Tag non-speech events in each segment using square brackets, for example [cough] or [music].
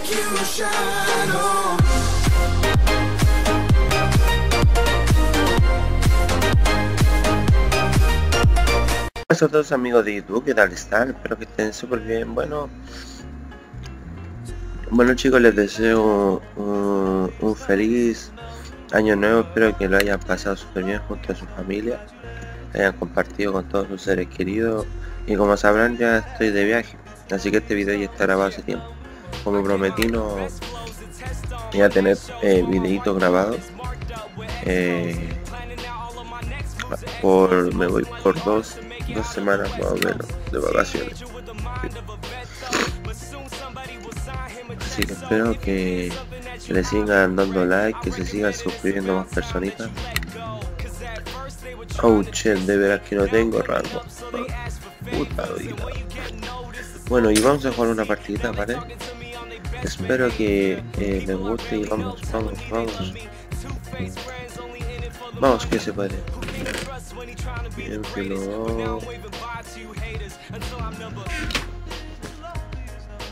Oh. a todos amigos de YouTube, ¿qué tal están? Espero que estén súper bien. Bueno, bueno chicos, les deseo un, un feliz año nuevo. Espero que lo hayan pasado súper bien junto a su familia, hayan compartido con todos sus seres queridos. Y como sabrán, ya estoy de viaje, así que este video ya está grabado hace tiempo. Como prometí, no voy a tener eh, videitos grabados. Eh, por me voy por dos dos semanas más o menos de vacaciones. Así que espero que le sigan dando like que se sigan suscribiendo más personitas. Oh shit de veras que no tengo rango. Puta vida. Bueno y vamos a jugar una partidita vale espero que eh, les guste y vamos vamos vamos Vamos que se puede. Bien que no.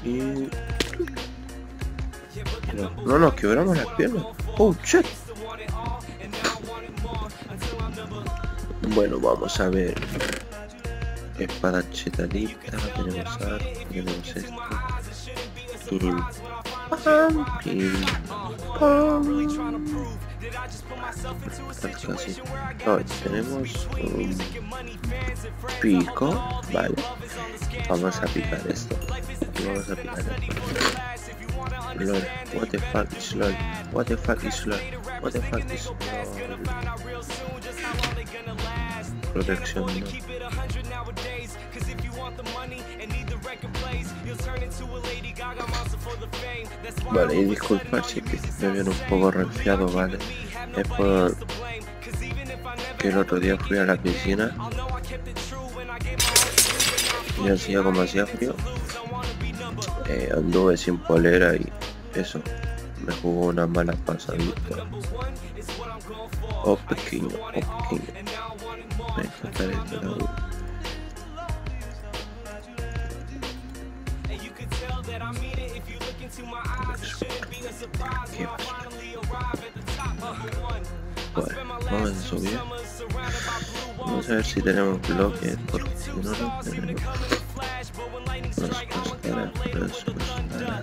Y... No, no nos quebramos las piernas. Oh shit. Bueno, vamos a ver. Espada chetalita, tenemos arco, tenemos esto. Pim, pam. Casi. No, tenemos un pico. Vale. Vamos a picar esto. Y vamos a picar esto. LOL. What the fuck is LOL? What the fuck is LOL? What the fuck is LOL? Vale, y disculpar si que me veo un poco resfriado, vale. Es por que el otro día fui a la piscina y hacía como hacía frío. Eh, anduve sin polera y eso me jugó una mala pasadita. Oh pequeño, oh pequeño. Me encanta esto, Bueno, vamos a subir. Vamos a ver si tenemos bloque, porque si no lo tenemos. Nos costará, costará.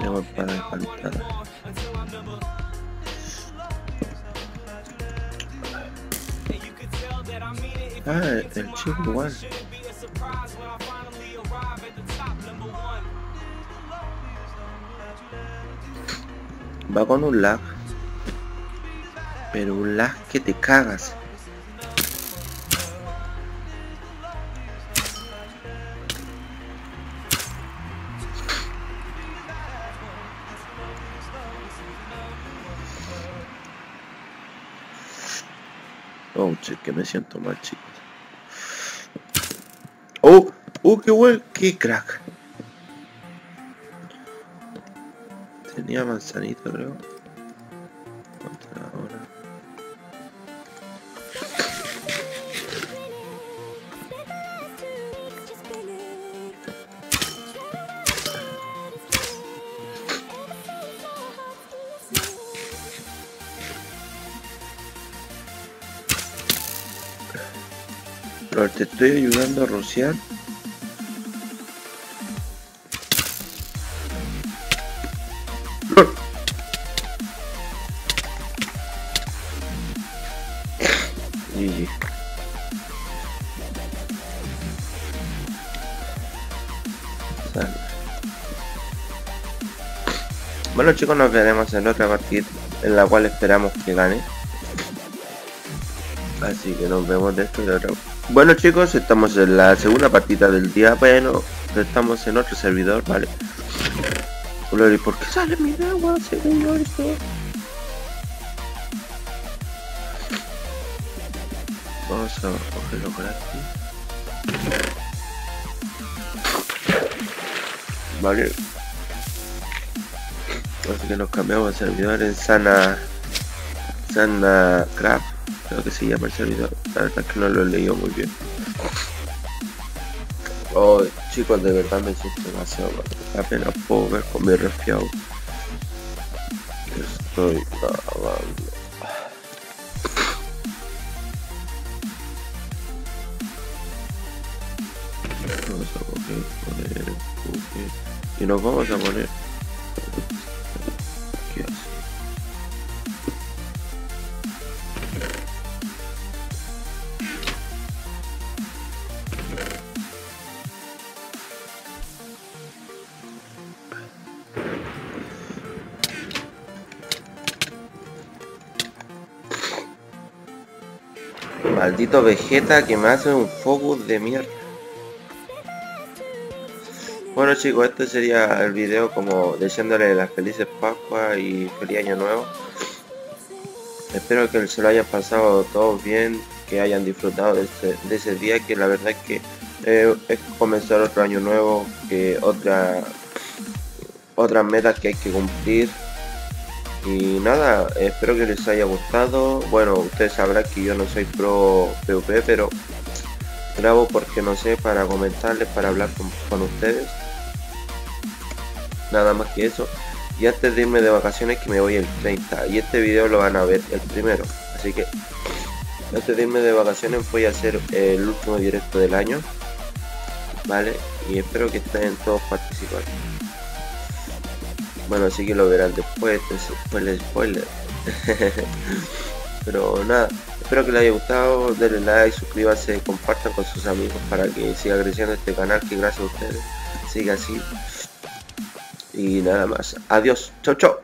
Llevo para encantada. Ah, el chico igual. Va con un lag. Pero un lag que te cagas. Oh, che, que me siento mal, chicos. Oh, oh, qué bueno, qué crack. Tenía manzanita, creo. Contra Pero te estoy ayudando a rociar. GG. Bueno chicos, nos veremos en otra partida en la cual esperamos que gane. Así que nos vemos de esto y de otro. Bueno chicos, estamos en la segunda partida del día. Bueno, estamos en otro servidor, vale. ¿Y por qué sale mi agua, señor? Vamos a cogerlo gratis. Vale. Así que nos cambiamos de servidor en Sana... Sana Craft. Creo que se llama el servidor. La verdad es que no lo he leído muy bien. Oh, chicos, de verdad me siento demasiado mal. Apenas puedo ver con mi resfriado. Estoy grabando. Vamos a coger, poner, coger. Y nos vamos a poner. Maldito Vegeta que me hace un focus de mierda. Bueno chicos, este sería el video como deseándole las felices Pascuas y feliz año nuevo. Espero que se lo hayan pasado todos bien, que hayan disfrutado de ese, día, que la verdad es que eh, es comenzar otro año nuevo, que otra otras metas que hay que cumplir y nada, espero que les haya gustado. Bueno, ustedes sabrán que yo no soy pro PvP, pero grabo porque no sé, para comentarles, para hablar con, ustedes. Nada más que eso. Y antes de irme de vacaciones que me voy el 30. Y este video lo van a ver el primero. Así que antes de irme de vacaciones voy a hacer el último directo del año. Vale. Y espero que estén todos participando. Bueno, así que lo verán después, el spoiler. [laughs] Pero nada, espero que les haya gustado, denle like, suscríbanse, compartan con sus amigos para que siga creciendo este canal que gracias a ustedes siga así. Y nada más. Adiós. Chau chau.